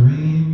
dream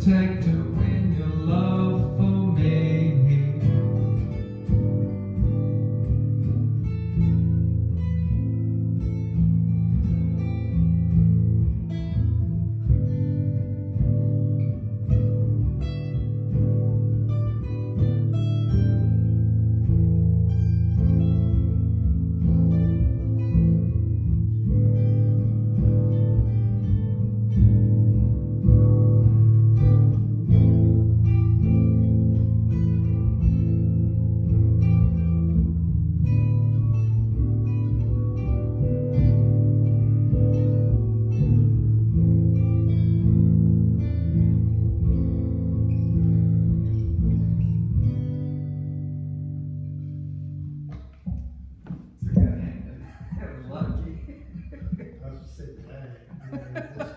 Does said, hey,